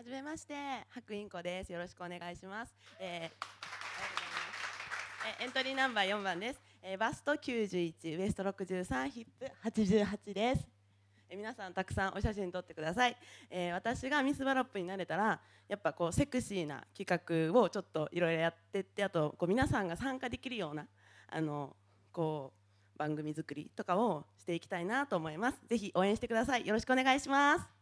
はじめまして、白インコです。よろしくお願いします。えーありがとうございますえエントリーナンバー4番です。えーバスト91、ウエスト63、ヒップ88です。えー皆さんたくさんお写真撮ってください。えー私がミスバロップになれたら、やっぱこうセクシーな企画をちょっといろいろやってって、あとこう皆さんが参加できるようなあのこう番組作りとかをしていきたいなと思います。ぜひ応援してください。よろしくお願いします。